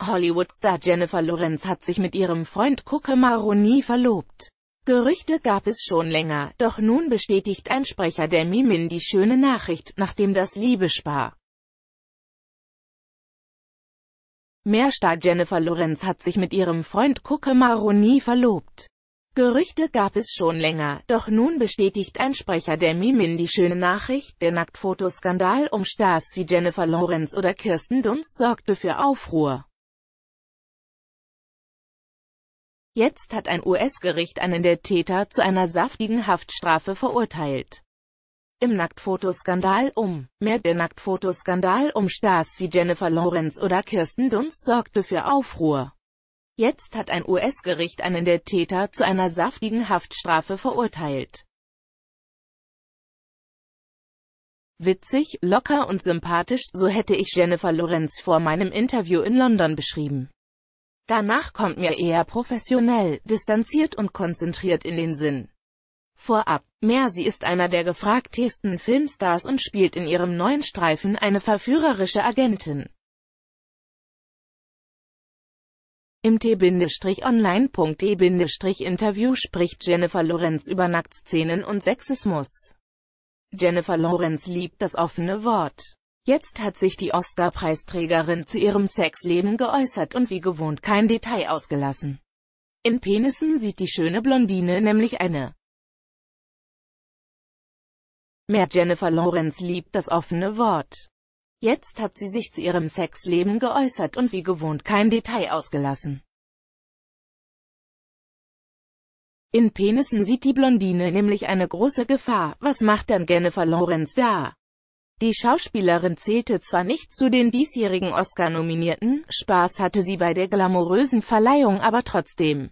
Hollywood-Star Jennifer Lawrence hat sich mit ihrem Freund Cuca Maroni verlobt. Gerüchte gab es schon länger, doch nun bestätigt ein Sprecher der Mimin die schöne Nachricht, nachdem das Liebespaar Meerstar Jennifer Lawrence hat sich mit ihrem Freund Cuca Maroni verlobt. Gerüchte gab es schon länger, doch nun bestätigt ein Sprecher der Mimin die schöne Nachricht, der Nacktfotoskandal um Stars wie Jennifer Lawrence oder Kirsten Dunst sorgte für Aufruhr. Jetzt hat ein US-Gericht einen der Täter zu einer saftigen Haftstrafe verurteilt. Im Nacktfotoskandal um mehr der Nacktfotoskandal um Stars wie Jennifer Lawrence oder Kirsten Dunst sorgte für Aufruhr. Jetzt hat ein US-Gericht einen der Täter zu einer saftigen Haftstrafe verurteilt. Witzig, locker und sympathisch, so hätte ich Jennifer Lawrence vor meinem Interview in London beschrieben. Danach kommt mir eher professionell, distanziert und konzentriert in den Sinn. Vorab, mehr sie ist einer der gefragtesten Filmstars und spielt in ihrem neuen Streifen eine verführerische Agentin. Im t-online.de-interview spricht Jennifer Lawrence über Nacktszenen und Sexismus. Jennifer Lawrence liebt das offene Wort. Jetzt hat sich die Oscar-Preisträgerin zu ihrem Sexleben geäußert und wie gewohnt kein Detail ausgelassen. In Penissen sieht die schöne Blondine nämlich eine. Mehr Jennifer Lawrence liebt das offene Wort. Jetzt hat sie sich zu ihrem Sexleben geäußert und wie gewohnt kein Detail ausgelassen. In Penissen sieht die Blondine nämlich eine große Gefahr. Was macht dann Jennifer Lawrence da? Die Schauspielerin zählte zwar nicht zu den diesjährigen Oscar-Nominierten, Spaß hatte sie bei der glamourösen Verleihung aber trotzdem.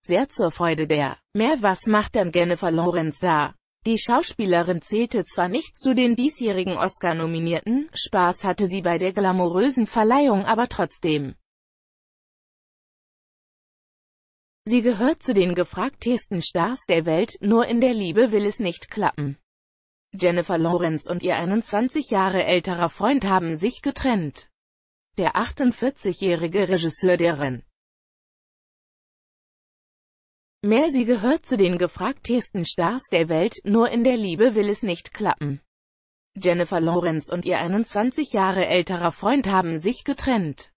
Sehr zur Freude der. Mehr was macht denn Jennifer Lawrence da? Die Schauspielerin zählte zwar nicht zu den diesjährigen Oscar-Nominierten, Spaß hatte sie bei der glamourösen Verleihung aber trotzdem. Sie gehört zu den gefragtesten Stars der Welt, nur in der Liebe will es nicht klappen. Jennifer Lawrence und ihr 21 Jahre älterer Freund haben sich getrennt. Der 48-jährige Regisseur deren Mehr sie gehört zu den gefragtesten Stars der Welt, nur in der Liebe will es nicht klappen. Jennifer Lawrence und ihr 21 Jahre älterer Freund haben sich getrennt.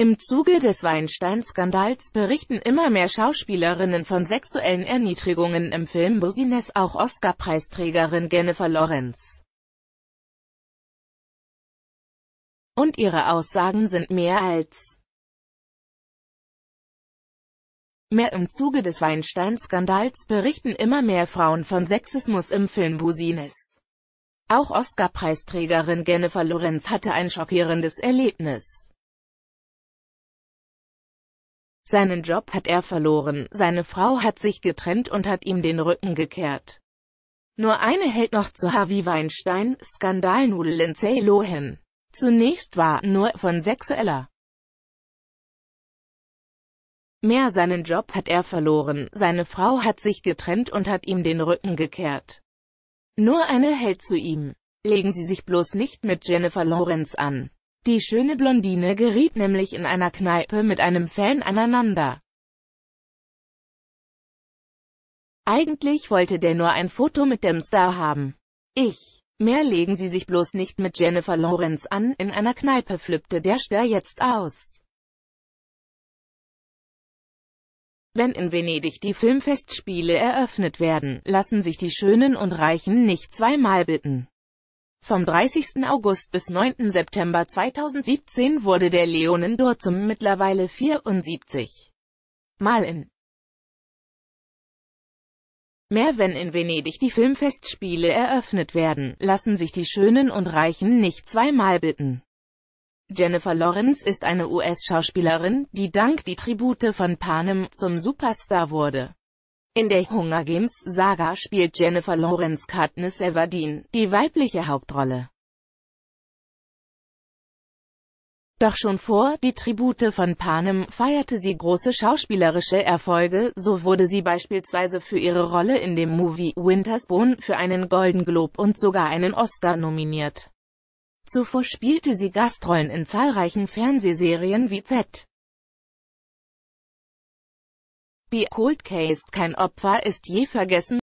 Im Zuge des Weinstein-Skandals berichten immer mehr Schauspielerinnen von sexuellen Erniedrigungen im Film Business, auch Oscar-Preisträgerin Jennifer Lawrence. Und ihre Aussagen sind mehr als mehr im Zuge des Weinstein-Skandals berichten immer mehr Frauen von Sexismus im Film Business. Auch Oscar-Preisträgerin Jennifer Lawrence hatte ein schockierendes Erlebnis. Seinen Job hat er verloren, seine Frau hat sich getrennt und hat ihm den Rücken gekehrt. Nur eine hält noch zu Harvey Weinstein, Skandalnudel Lindsay Lohan. Zunächst war nur von sexueller mehr seinen Job hat er verloren, seine Frau hat sich getrennt und hat ihm den Rücken gekehrt. Nur eine hält zu ihm. Legen Sie sich bloß nicht mit Jennifer Lawrence an. Die schöne Blondine geriet nämlich in einer Kneipe mit einem Fan aneinander. Eigentlich wollte der nur ein Foto mit dem Star haben. Ich. Mehr legen Sie sich bloß nicht mit Jennifer Lawrence an, in einer Kneipe flippte der Star jetzt aus. Wenn in Venedig die Filmfestspiele eröffnet werden, lassen sich die Schönen und Reichen nicht zweimal bitten. Vom 30. August bis 9. September 2017 wurde der Leonendor zum mittlerweile 74 Mal in Mehr wenn in Venedig die Filmfestspiele eröffnet werden, lassen sich die Schönen und Reichen nicht zweimal bitten. Jennifer Lawrence ist eine US-Schauspielerin, die dank die Tribute von Panem zum Superstar wurde. In der Hunger Games Saga spielt Jennifer Lawrence Katniss Everdeen, die weibliche Hauptrolle. Doch schon vor Die Tribute von Panem feierte sie große schauspielerische Erfolge, so wurde sie beispielsweise für ihre Rolle in dem Movie Winter's Bone für einen Golden Globe und sogar einen Oscar nominiert. Zuvor spielte sie Gastrollen in zahlreichen Fernsehserien wie Z. B. Cold Case Kein Opfer ist je vergessen